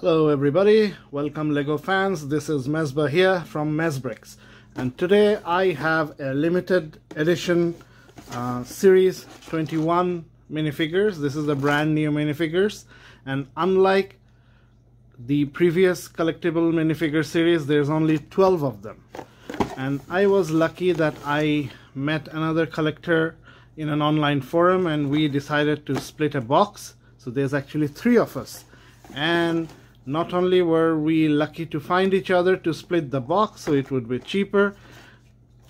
Hello everybody, welcome LEGO fans. This is Mesbah here from MezBricks. And today I have a limited edition uh, series 21 minifigures. This is the brand new minifigures. And unlike the previous collectible minifigure series there's only 12 of them. And I was lucky that I met another collector in an online forum and we decided to split a box. So there's actually three of us. And not only were we lucky to find each other to split the box so it would be cheaper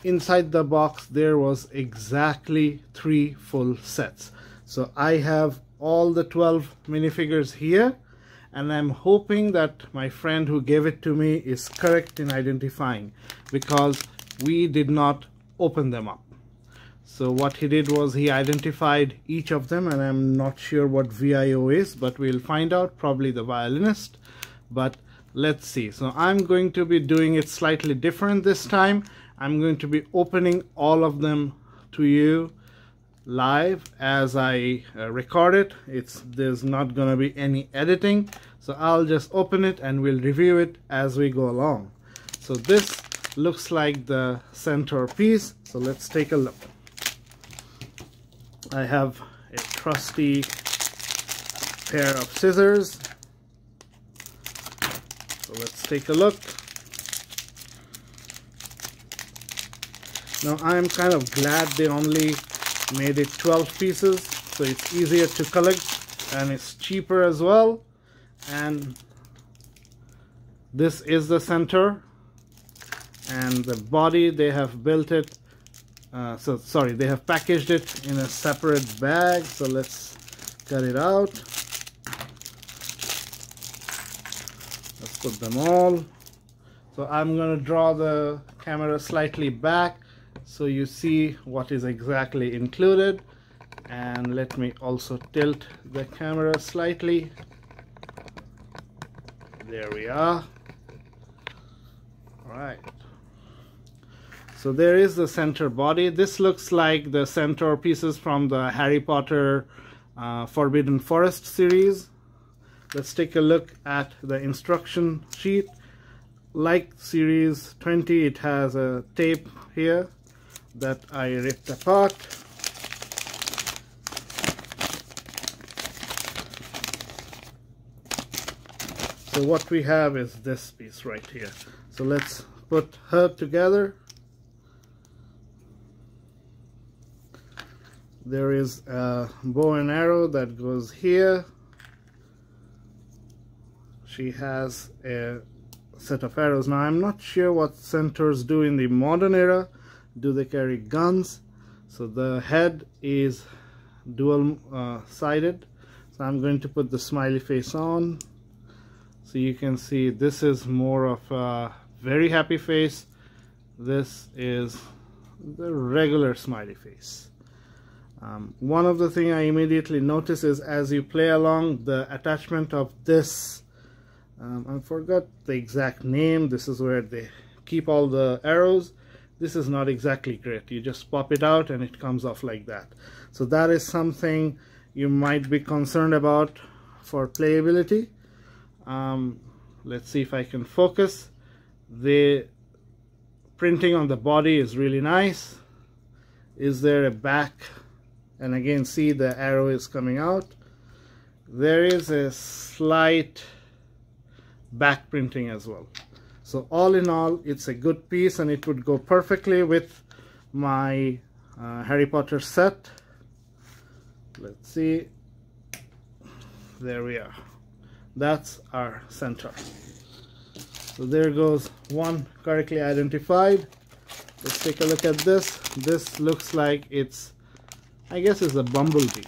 inside the box there was exactly three full sets. So I have all the 12 minifigures here and I'm hoping that my friend who gave it to me is correct in identifying because we did not open them up. So what he did was he identified each of them and I'm not sure what VIO is but we'll find out probably the violinist but let's see. So I'm going to be doing it slightly different this time. I'm going to be opening all of them to you live as I uh, record it. It's there's not gonna be any editing. So I'll just open it and we'll review it as we go along. So this looks like the center piece. So let's take a look. I have a trusty pair of scissors so let's take a look. Now I'm kind of glad they only made it 12 pieces so it's easier to collect and it's cheaper as well. And this is the center. And the body they have built it uh, so sorry they have packaged it in a separate bag. So let's get it out put them all. So I'm gonna draw the camera slightly back so you see what is exactly included. And let me also tilt the camera slightly. There we are. All right. So there is the center body. This looks like the center pieces from the Harry Potter uh, Forbidden Forest series. Let's take a look at the instruction sheet. Like series 20, it has a tape here that I ripped apart. So what we have is this piece right here. So let's put her together there is a bow and arrow that goes here she has a set of arrows. Now I'm not sure what centaurs do in the modern era. Do they carry guns? So the head is dual uh, sided. So I'm going to put the smiley face on. So you can see this is more of a very happy face. This is the regular smiley face. Um, one of the thing I immediately notice is as you play along the attachment of this um, I forgot the exact name. This is where they keep all the arrows. This is not exactly great. You just pop it out and it comes off like that. So that is something you might be concerned about for playability. Um, let's see if I can focus. The printing on the body is really nice. Is there a back? And again see the arrow is coming out. There is a slight back printing as well. So all in all it's a good piece and it would go perfectly with my uh, Harry Potter set. Let's see. There we are. That's our center. So there goes one correctly identified. Let's take a look at this. This looks like it's I guess it's a bumblebee.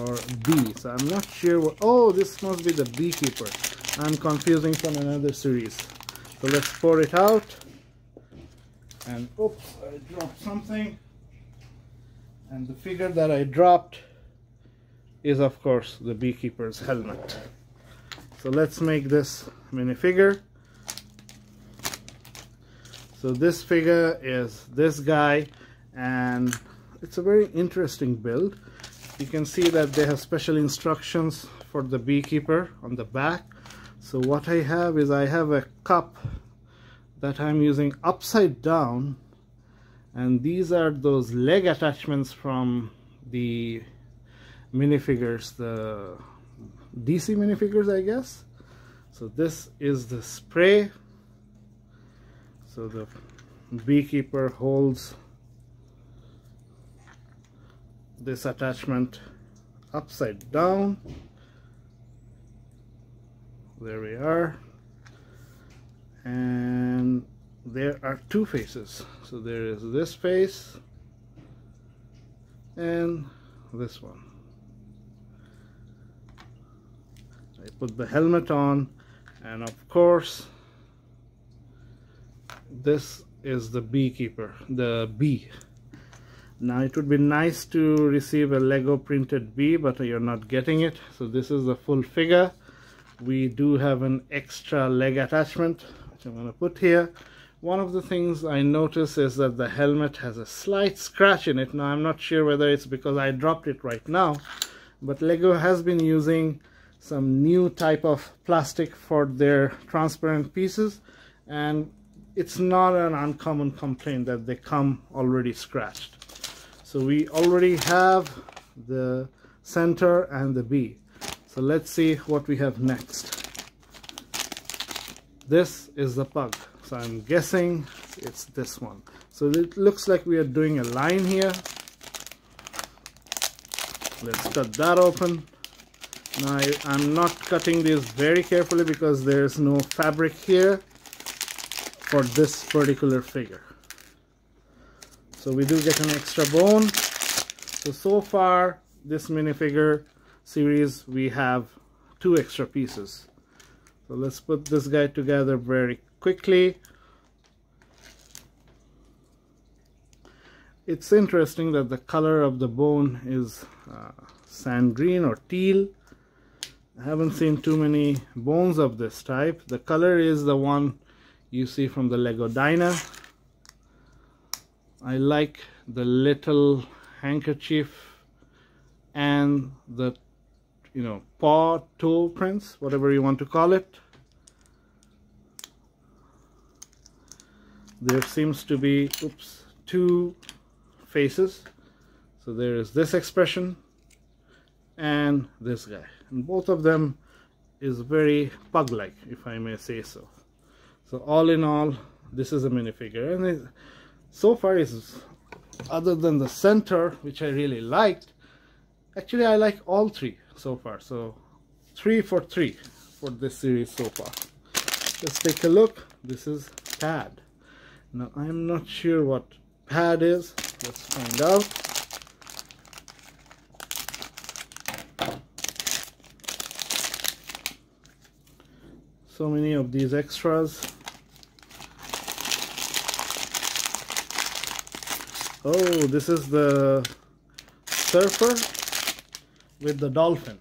Or bee. So I'm not sure what... Oh, this must be the beekeeper. I'm confusing from another series. So let's pour it out. And oops, I dropped something. And the figure that I dropped is of course the beekeeper's helmet. So let's make this minifigure so this figure is this guy and it's a very interesting build you can see that they have special instructions for the beekeeper on the back. So what I have is I have a cup that I'm using upside down. And these are those leg attachments from the minifigures the DC minifigures I guess. So this is the spray. So the beekeeper holds this attachment upside down. There we are. And there are two faces. So there is this face and this one. I put the helmet on and of course this is the beekeeper the bee now it would be nice to receive a Lego printed bee but you're not getting it. So this is the full figure. We do have an extra leg attachment which I'm going to put here. One of the things I notice is that the helmet has a slight scratch in it. Now I'm not sure whether it's because I dropped it right now but Lego has been using some new type of plastic for their transparent pieces and it's not an uncommon complaint that they come already scratched so we already have the center and the B. So let's see what we have next. This is the pug so I'm guessing it's this one. So it looks like we are doing a line here. Let's cut that open. Now I, I'm not cutting this very carefully because there's no fabric here for this particular figure so we do get an extra bone. So so far this minifigure series we have two extra pieces. So let's put this guy together very quickly. It's interesting that the color of the bone is uh, sand green or teal. I haven't seen too many bones of this type. The color is the one you see from the Lego Dyna I like the little handkerchief and the you know paw toe prints whatever you want to call it. There seems to be oops two faces. So there is this expression and this guy. And both of them is very pug-like if I may say so. So all in all this is a minifigure. And it, so far is other than the center which I really liked actually I like all three so far. So three for three for this series so far. Let's take a look. This is pad. Now I'm not sure what pad is. Let's find out. So many of these extras Oh, this is the surfer with the dolphin.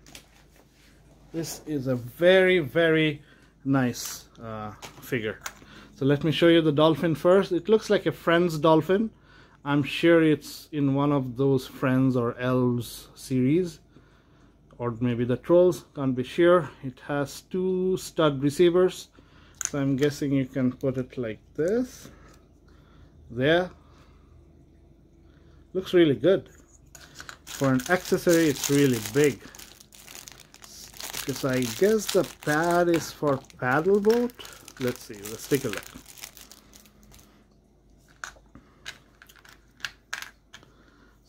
This is a very, very nice uh, figure. So let me show you the dolphin first. It looks like a Friends dolphin. I'm sure it's in one of those Friends or Elves series. Or maybe the Trolls, can't be sure. It has two stud receivers. So I'm guessing you can put it like this. There, looks really good. For an accessory it's really big. Because I guess the pad is for paddle boat. Let's see let's take a look.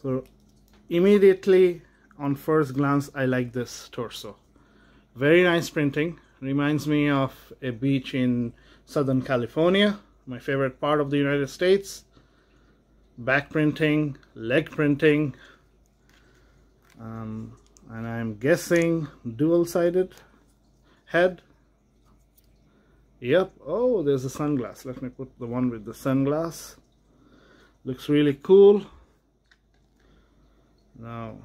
So immediately on first glance I like this torso. Very nice printing. Reminds me of a beach in Southern California my favorite part of the United States back printing, leg printing, um, and I'm guessing dual-sided head. Yep, oh, there's a sunglass. Let me put the one with the sunglass. Looks really cool. Now,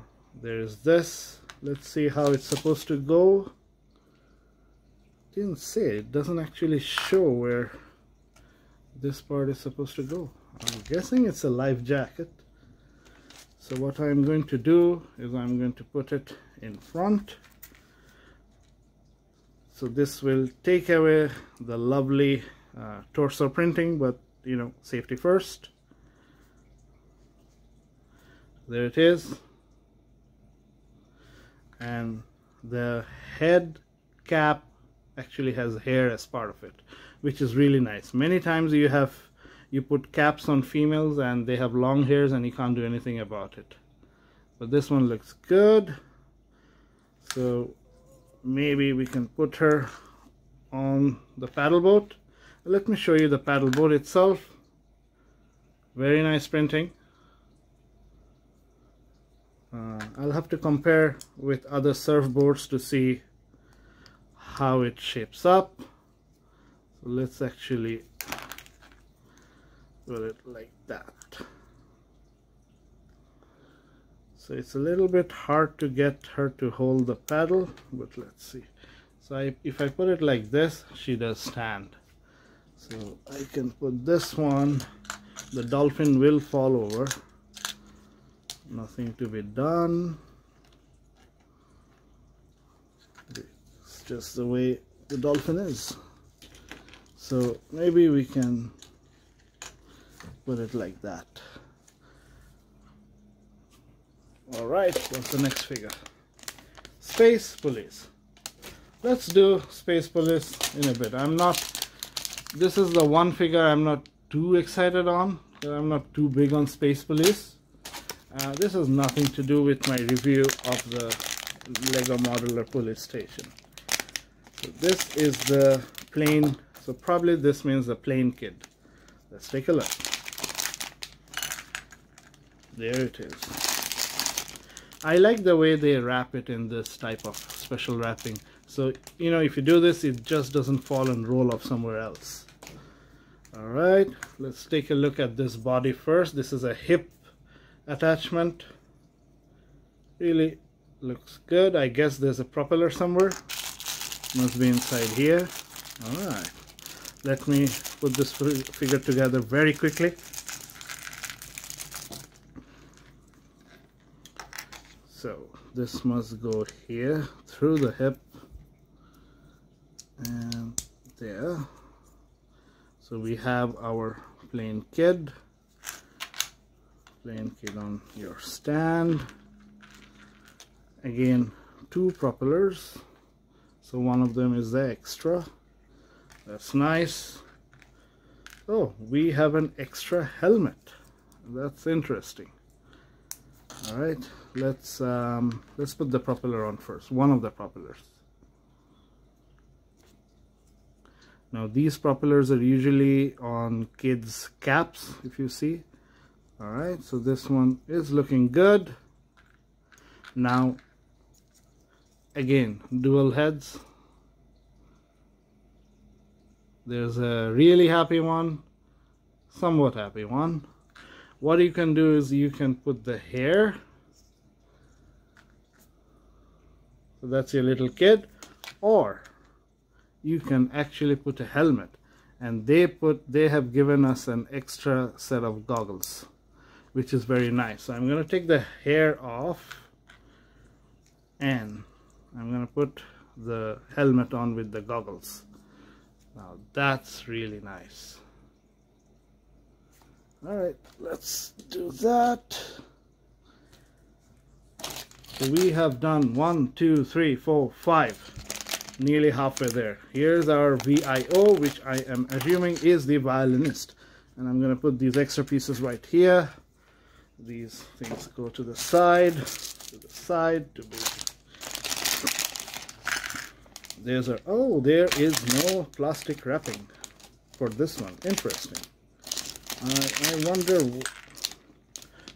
there's this. Let's see how it's supposed to go. Didn't say, it doesn't actually show where this part is supposed to go. I'm guessing it's a life jacket. so what I'm going to do is I'm going to put it in front. So this will take away the lovely uh, torso printing but you know safety first. There it is. And the head cap actually has hair as part of it which is really nice. Many times you have you put caps on females and they have long hairs and you can't do anything about it. But this one looks good. So maybe we can put her on the paddle boat let me show you the paddle boat itself. Very nice printing. Uh, I'll have to compare with other surfboards to see how it shapes up. So let's actually put it like that. So it's a little bit hard to get her to hold the paddle but let's see. So I, if I put it like this she does stand. So I can put this one. The dolphin will fall over. Nothing to be done. It's just the way the dolphin is. So maybe we can put it like that all right what's the next figure space police let's do space police in a bit i'm not this is the one figure i'm not too excited on i'm not too big on space police uh, this has nothing to do with my review of the Lego modular police station. So this is the plane, so probably this means the plane kid. Let's take a look. There it is. I like the way they wrap it in this type of special wrapping. So, you know, if you do this, it just doesn't fall and roll off somewhere else. Alright, let's take a look at this body first. This is a hip attachment really looks good I guess there's a propeller somewhere must be inside here all right let me put this figure together very quickly so this must go here through the hip and there. So we have our plane kid. Plane kit on your stand. Again two propellers. So one of them is the extra. That's nice. Oh we have an extra helmet. That's interesting. All right let's um, let's put the propeller on first one of the propellers. Now these propellers are usually on kids caps if you see. All right so this one is looking good. Now again dual heads. There's a really happy one somewhat happy one. What you can do is you can put the hair so that's your little kid or you can actually put a helmet and they put they have given us an extra set of goggles which is very nice. So I'm going to take the hair off and I'm going to put the helmet on with the goggles. Now that's really nice. Alright, let's do that. So we have done one, two, three, four, five, nearly halfway there. Here's our VIO, which I am assuming is the violinist. And I'm going to put these extra pieces right here. These things go to the side to the side to be there's a oh there is no plastic wrapping for this one. Interesting. I wonder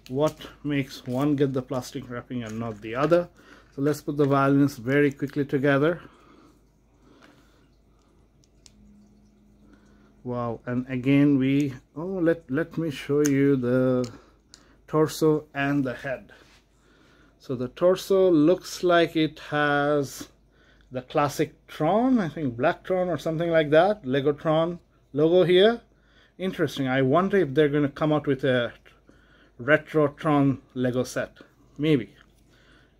what makes one get the plastic wrapping and not the other so let's put the violins very quickly together wow and again we oh let let me show you the torso and the head. So the torso looks like it has the classic Tron, I think Blacktron or something like that, Lego Tron logo here. Interesting. I wonder if they're going to come out with a Retrotron Lego set. Maybe.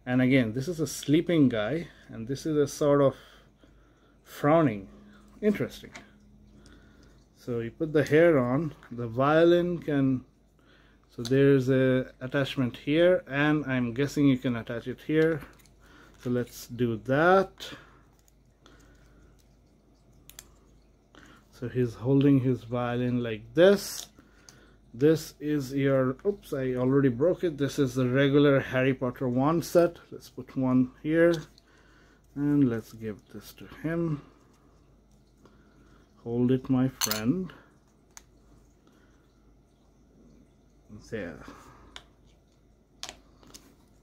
And again, this is a sleeping guy, and this is a sort of frowning. Interesting. So you put the hair on, the violin can, so there's a attachment here, and I'm guessing you can attach it here. So let's do that. So he's holding his violin like this this is your oops I already broke it. This is the regular Harry Potter wand set. Let's put one here. And let's give this to him. Hold it my friend. There.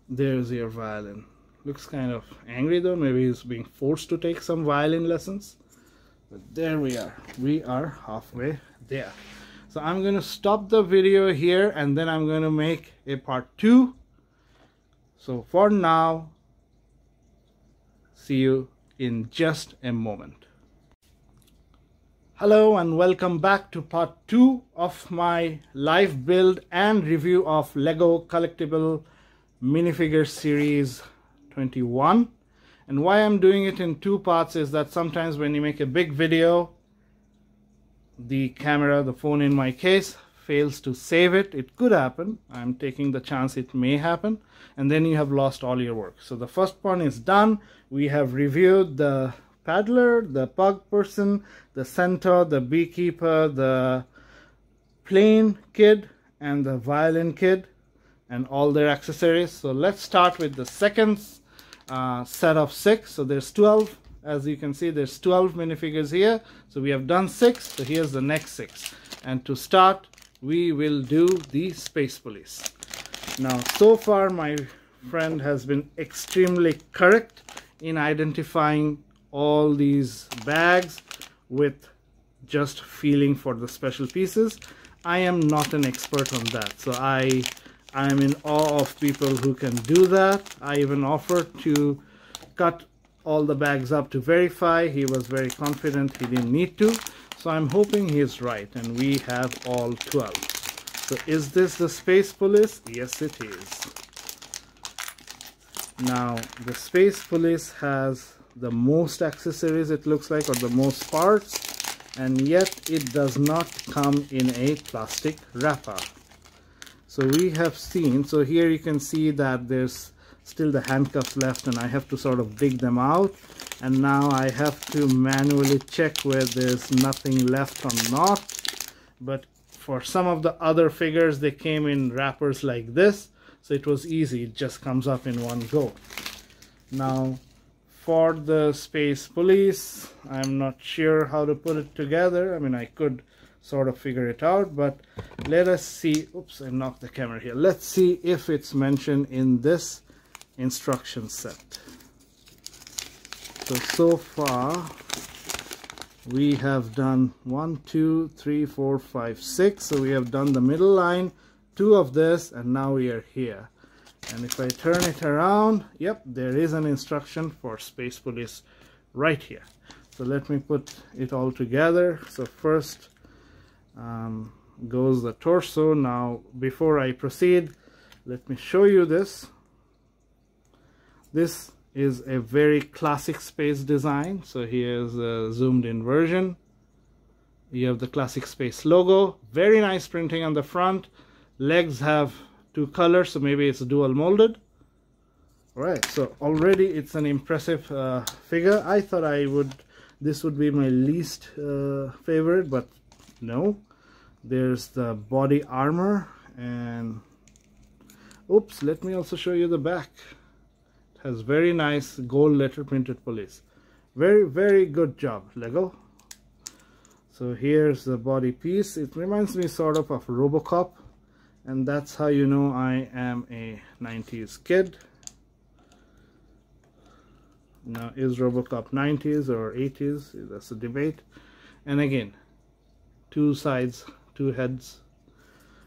There's your violin. Looks kind of angry though. Maybe he's being forced to take some violin lessons. But there we are. We are halfway there so I'm going to stop the video here and then I'm going to make a part 2. So for now, see you in just a moment. Hello and welcome back to part 2 of my live build and review of LEGO Collectible Minifigure Series 21. And why I'm doing it in two parts is that sometimes when you make a big video, the camera, the phone in my case, fails to save it. It could happen. I'm taking the chance it may happen. And then you have lost all your work. So the first one is done. We have reviewed the paddler, the pug person, the centaur, the beekeeper, the plane kid, and the violin kid, and all their accessories. So let's start with the second uh, set of six. So there's 12 as you can see there's 12 minifigures here. So we have done six so here's the next six. And to start we will do the space police. Now so far my friend has been extremely correct in identifying all these bags with just feeling for the special pieces. I am not an expert on that so I I am in awe of people who can do that. I even offered to cut all the bags up to verify. He was very confident he didn't need to. So I'm hoping he's right and we have all 12. So is this the Space Police? Yes, it is. Now, the Space Police has the most accessories it looks like or the most parts and yet it does not come in a plastic wrapper. So we have seen, so here you can see that there's still the handcuffs left and I have to sort of dig them out. And now I have to manually check where there's nothing left or not. But for some of the other figures they came in wrappers like this. So it was easy. It just comes up in one go. Now for the space police I'm not sure how to put it together. I mean I could sort of figure it out but let us see. Oops I knocked the camera here. Let's see if it's mentioned in this instruction set. So, so far we have done one, two, three, four, five, six. So we have done the middle line, two of this, and now we are here. And if I turn it around, yep, there is an instruction for Space Police right here. So let me put it all together. So first um, goes the torso. Now, before I proceed, let me show you this. This is a very classic space design. So here's a zoomed in version. You have the classic space logo. Very nice printing on the front. Legs have two colors, so maybe it's dual molded. All right, so already it's an impressive uh, figure. I thought I would, this would be my least uh, favorite, but no. There's the body armor and, oops, let me also show you the back has very nice gold letter printed police. Very very good job lego. So here's the body piece. It reminds me sort of of robocop and that's how you know i am a 90s kid. Now is robocop 90s or 80s that's a debate. And again two sides two heads.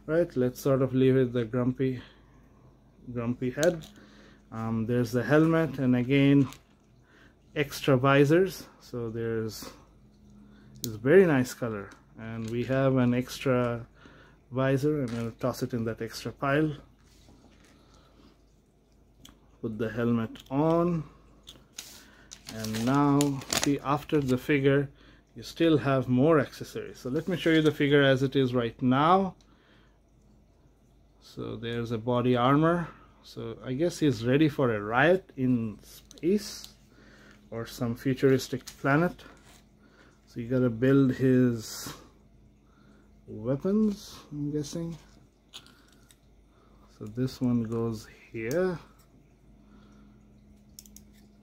Right let's sort of leave it the grumpy grumpy head um, there's the helmet and again extra visors. So there's this very nice color. And we have an extra visor. I'm going to toss it in that extra pile. Put the helmet on. And now see after the figure you still have more accessories. So let me show you the figure as it is right now. So there's a body armor so I guess he's ready for a riot in space or some futuristic planet. So you gotta build his weapons I'm guessing. So this one goes here.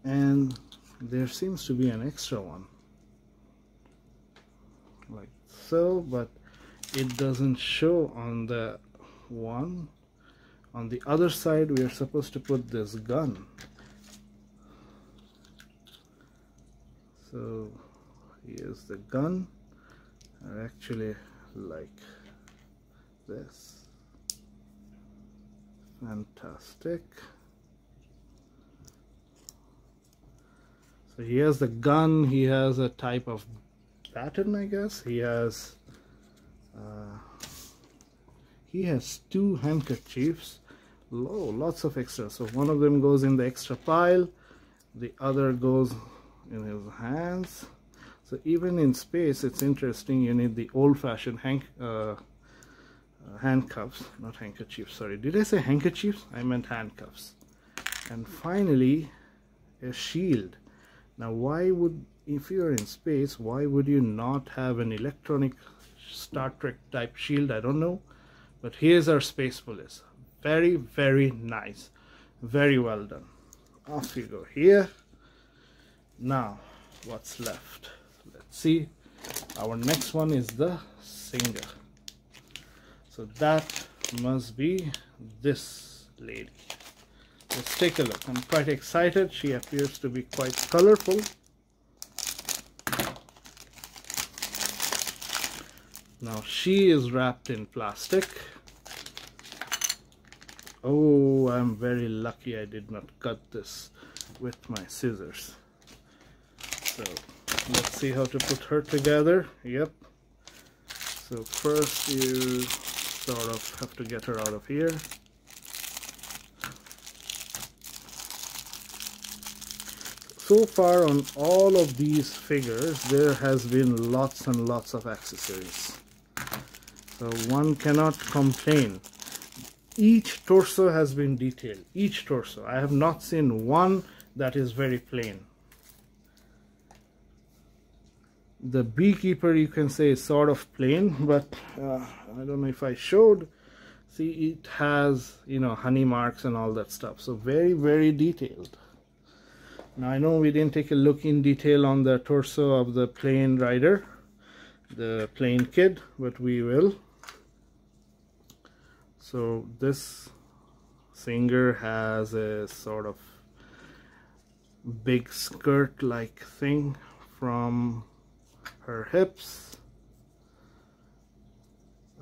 And there seems to be an extra one. Like so but it doesn't show on the one on the other side we are supposed to put this gun. So here's the gun. I actually like this. Fantastic. So he has the gun. He has a type of pattern I guess. He has uh, he has two handkerchiefs lots of extra. So one of them goes in the extra pile. The other goes in his hands. So even in space it's interesting you need the old-fashioned hank uh, uh, handcuffs not handkerchiefs sorry. Did I say handkerchiefs? I meant handcuffs. And finally a shield. Now why would if you're in space why would you not have an electronic Star Trek type shield? I don't know. But here's our space police very very nice. Very well done. Off you go here. Now what's left? Let's see. Our next one is the singer. So that must be this lady. Let's take a look. I'm quite excited. She appears to be quite colorful. Now she is wrapped in plastic oh I'm very lucky I did not cut this with my scissors. So let's see how to put her together. Yep. So first you sort of have to get her out of here. So far on all of these figures there has been lots and lots of accessories. So one cannot complain each torso has been detailed. Each torso. I have not seen one that is very plain. The beekeeper you can say is sort of plain but uh, I don't know if I showed. See it has you know honey marks and all that stuff. So very very detailed. Now I know we didn't take a look in detail on the torso of the plane rider the plane kid but we will so this singer has a sort of big skirt like thing from her hips.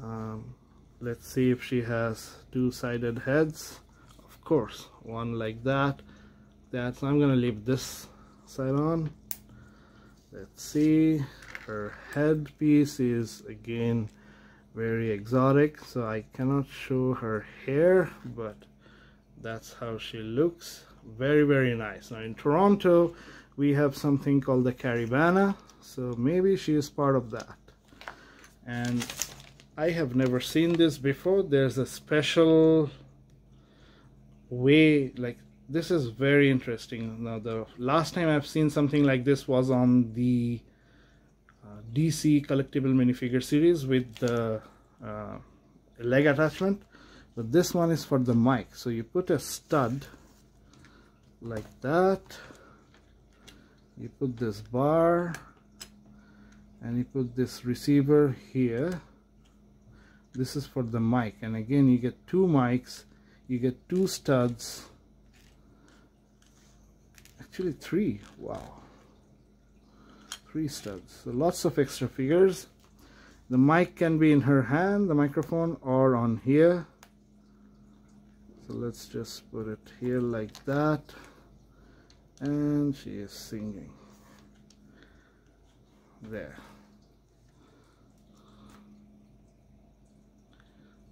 Um, let's see if she has two-sided heads. Of course one like that. That's I'm gonna leave this side on. Let's see. Her headpiece is again very exotic so I cannot show her hair but that's how she looks. Very very nice. Now in Toronto we have something called the Caribana so maybe she is part of that. And I have never seen this before. There's a special way like this is very interesting. Now the last time I've seen something like this was on the DC collectible minifigure series with the uh, leg attachment. But this one is for the mic. So you put a stud like that. You put this bar and you put this receiver here. This is for the mic. And again you get two mics. You get two studs. Actually three. Wow three studs. So lots of extra figures. The mic can be in her hand the microphone or on here. So let's just put it here like that. And she is singing. There.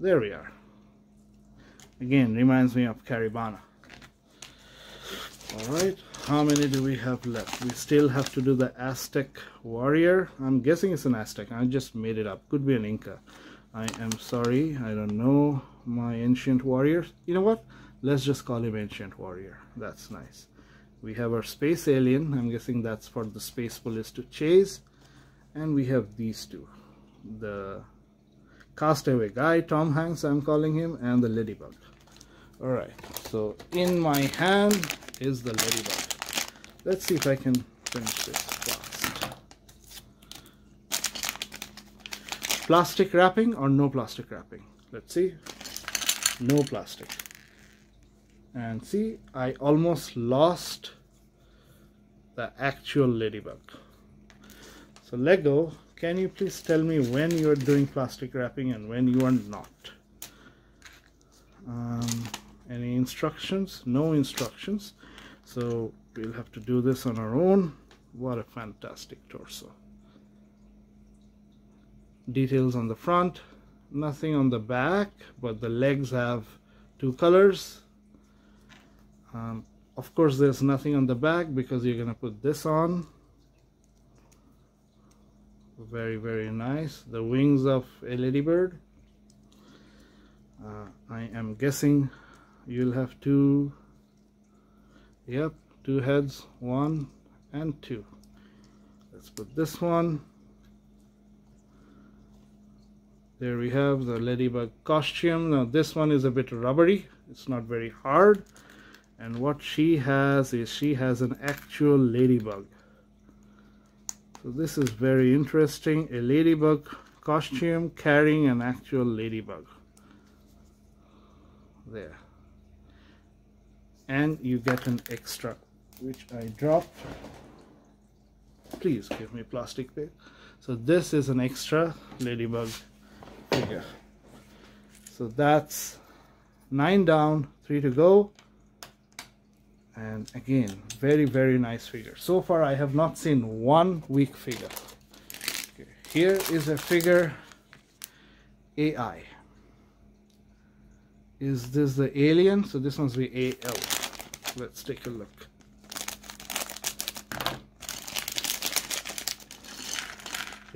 There we are. Again reminds me of Caribana. All right how many do we have left? We still have to do the Aztec warrior. I'm guessing it's an Aztec. I just made it up. Could be an Inca. I am sorry. I don't know my ancient warriors. You know what? Let's just call him ancient warrior. That's nice. We have our space alien. I'm guessing that's for the space police to chase. And we have these two. The castaway guy Tom Hanks I'm calling him and the ladybug. All right. So in my hand is the ladybug let's see if I can finish this fast plastic wrapping or no plastic wrapping? Let's see. No plastic. And see I almost lost the actual ladybug. So Lego can you please tell me when you are doing plastic wrapping and when you are not? Um, any instructions? No instructions. So we'll have to do this on our own. What a fantastic torso. Details on the front. Nothing on the back but the legs have two colors. Um, of course there's nothing on the back because you're gonna put this on. Very very nice. The wings of a ladybird. Uh, I am guessing you'll have to yep two heads one and two. Let's put this one. There we have the ladybug costume. Now this one is a bit rubbery. It's not very hard. And what she has is she has an actual ladybug. So this is very interesting. A ladybug costume carrying an actual ladybug. There. And you get an extra which I dropped. Please give me plastic bag so this is an extra ladybug figure. So that's nine down three to go. And again very very nice figure. So far I have not seen one weak figure. Okay, here is a figure AI is this the alien? So this must be AL let's take a look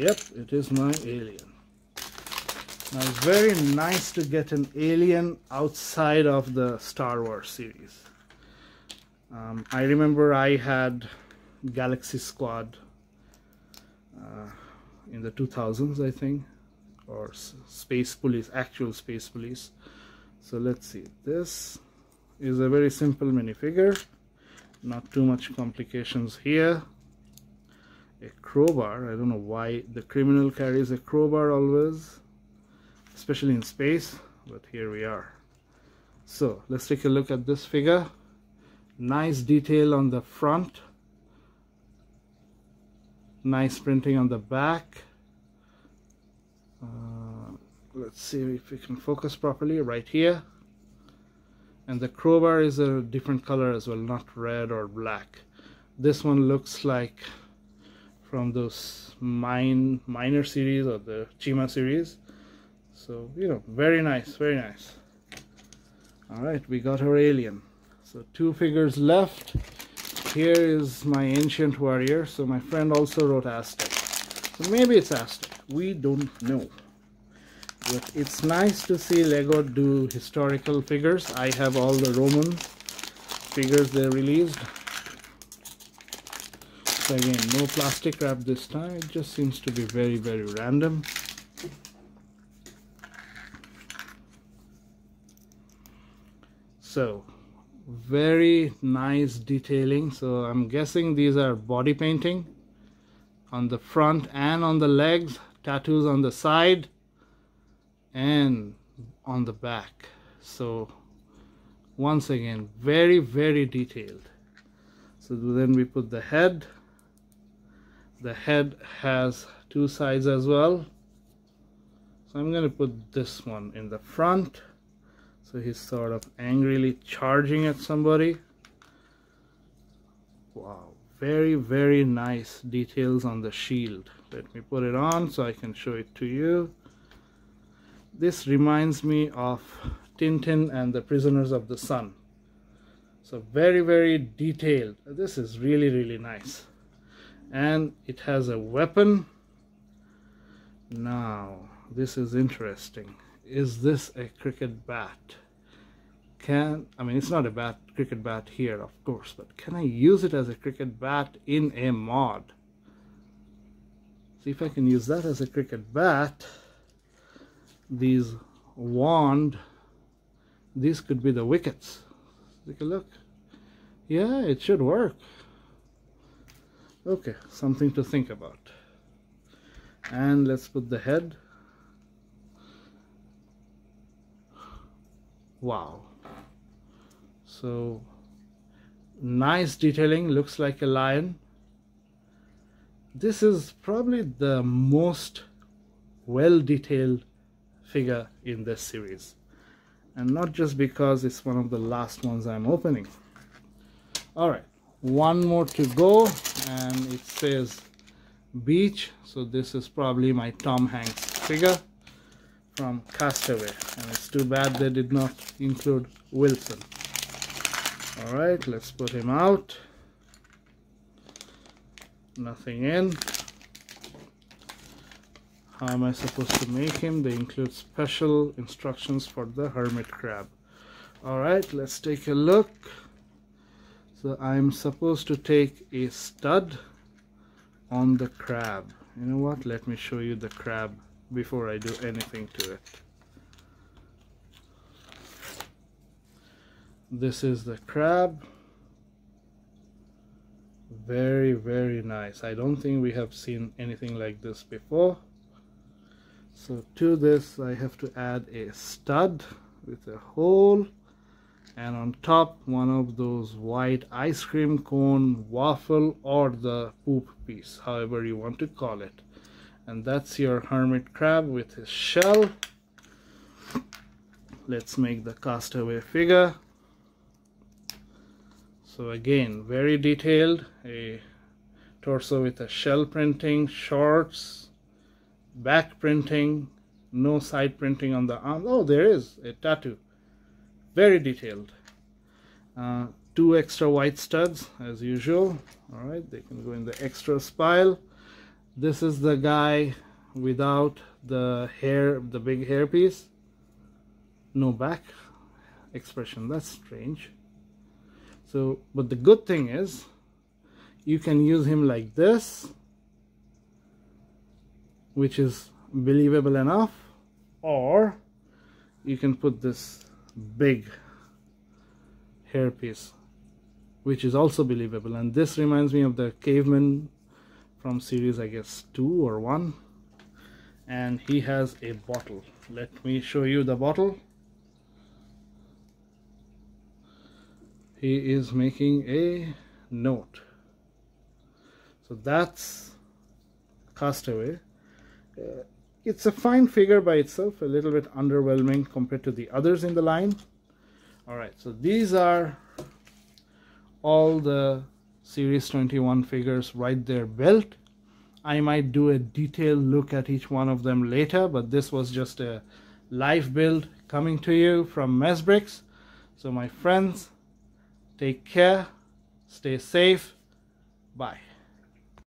yep it is my alien. Now it's very nice to get an alien outside of the Star Wars series. Um, I remember I had Galaxy Squad uh, in the 2000s I think or Space Police actual Space Police. So let's see this is a very simple minifigure. Not too much complications here a crowbar I don't know why the criminal carries a crowbar always especially in space but here we are. So let's take a look at this figure. Nice detail on the front. Nice printing on the back. Uh, let's see if we can focus properly right here. And the crowbar is a different color as well not red or black. This one looks like from those mine miner series or the Chima series. So you know very nice very nice. All right we got our alien. So two figures left. Here is my ancient warrior. So my friend also wrote Aztec. So maybe it's Aztec. We don't know. But it's nice to see Lego do historical figures. I have all the Roman figures they released. Again, no plastic wrap this time. It just seems to be very, very random. So, very nice detailing. So I'm guessing these are body painting on the front and on the legs, tattoos on the side and on the back so once again very very detailed so then we put the head the head has two sides as well. So I'm going to put this one in the front. So he's sort of angrily charging at somebody. Wow very very nice details on the shield. Let me put it on so I can show it to you. This reminds me of Tintin and the Prisoners of the Sun. So very very detailed. This is really really nice and it has a weapon. Now this is interesting. Is this a cricket bat? Can I mean it's not a bat cricket bat here of course but can I use it as a cricket bat in a mod? See if I can use that as a cricket bat these wand these could be the wickets. Take a look. Yeah it should work okay something to think about. And let's put the head. Wow. So nice detailing looks like a lion. This is probably the most well detailed figure in this series. And not just because it's one of the last ones I'm opening. All right one more to go and it says beach. So this is probably my Tom Hanks figure from Castaway. And it's too bad they did not include Wilson. All right let's put him out. Nothing in. How am I supposed to make him? They include special instructions for the hermit crab. All right let's take a look so I'm supposed to take a stud on the crab. You know what? Let me show you the crab before I do anything to it. This is the crab. Very very nice. I don't think we have seen anything like this before. So to this I have to add a stud with a hole and on top one of those white ice cream cone waffle or the poop piece however you want to call it. And that's your hermit crab with his shell. Let's make the castaway figure. So again very detailed a torso with a shell printing shorts back printing no side printing on the arm. Oh there is a tattoo very detailed. Uh, two extra white studs as usual. All right they can go in the extra spile. This is the guy without the hair the big hair piece no back expression. That's strange. So but the good thing is you can use him like this which is believable enough or you can put this big hairpiece which is also believable. And this reminds me of the caveman from series I guess 2 or 1 and he has a bottle. Let me show you the bottle. He is making a note. So that's castaway. Uh, it's a fine figure by itself a little bit underwhelming compared to the others in the line. All right so these are all the series 21 figures right there built. I might do a detailed look at each one of them later but this was just a live build coming to you from MezBricks so my friends take care stay safe bye